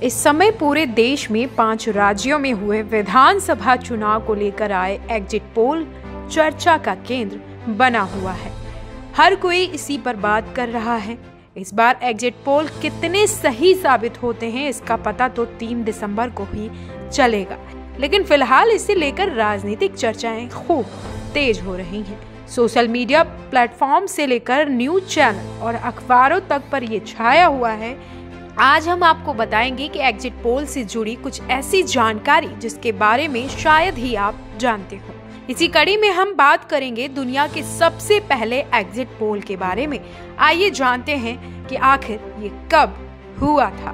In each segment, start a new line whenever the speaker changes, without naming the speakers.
इस समय पूरे देश में पाँच राज्यों में हुए विधानसभा चुनाव को लेकर आए एग्जिट पोल चर्चा का केंद्र बना हुआ है। हर कोई इसी पर बात कर रहा है। इस बार एग्जिट पोल कितने सही साबित होते हैं, इसका पता तो तीन दिसंबर को ही चलेगा। लेकिन फ़िलहाल इसे लेकर राजनीतिक चर्चाएँ खूब तेज हो रही हैं। सोशल मीडिया प्लेटफॉर्म से लेकर न्यूज़ चैनल और अखबारों तक पर यह छाया हुआ है आज हम आपको बताएँगे कि एग्जिट पोल से जुड़ी कुछ ऐसी जानकारी जिसके बारे में शायद ही आप जानते हो। इसी कड़ी में हम बात करेंगे दुनिया के सबसे पहले एग्जिट पोल के बारे में। आइए जानते हैं कि आखिर ये कब हुआ था।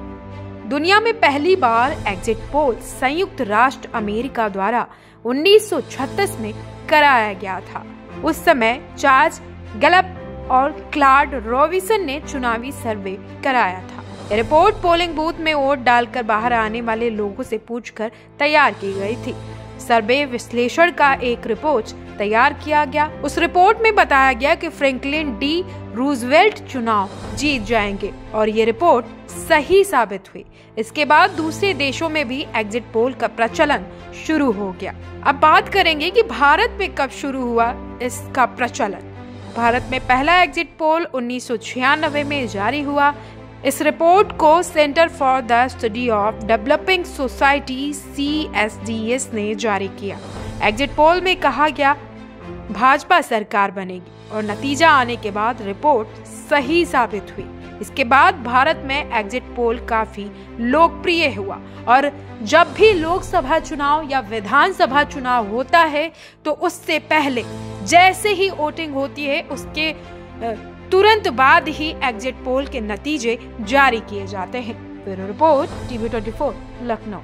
दुनिया में पहली बार एग्जिट पोल संयुक्त राष्ट्र अमेरिका द्वारा 1936 में कराया गया था। उस समय चार्ज गलप और क्लार्ड रॉबिसन ने चुनावी सर्वे कराया था। रिपोर्ट पोलिंग बूथ में वोट डालकर बाहर आने वाले लोगों से पूछकर तैयार की गई थी। सर्वे विश्लेषण का एक रिपोर्ट तैयार किया गया। उस रिपोर्ट में बताया गया कि फ्रैंकलिन डी रूजवेल्ट चुनाव जीत जाएँगे और ये रिपोर्ट सही साबित हुई। इसके बाद दूसरे देशों में भी एग्जिट पोल का प्रचलन शुरू हो गया। अब बात करेंगे कि भारत में कब शुरू हुआ इसका प्रचलन। भारत में पहला एग्जिट पोल उन्नीस सौ छियानबे में जारी हुआ। इस रिपोर्ट को Centre for the Study of Developing Society CSDS ने जारी किया। एग्जिट पोल में कहा गया, भाजपा सरकार बनेगी और नतीजा आने के बाद रिपोर्ट सही साबित हुई। इसके बाद भारत में एग्जिट पोल काफ़ी लोकप्रिय हुआ और जब भी लोकसभा चुनाव या विधानसभा चुनाव होता है तो उससे पहले जैसे ही वोटिंग होती है, उसके तुरंत बाद ही एग्जिट पोल के नतीजे जारी किए जाते हैं। Bureau report, TV 24 Lucknow.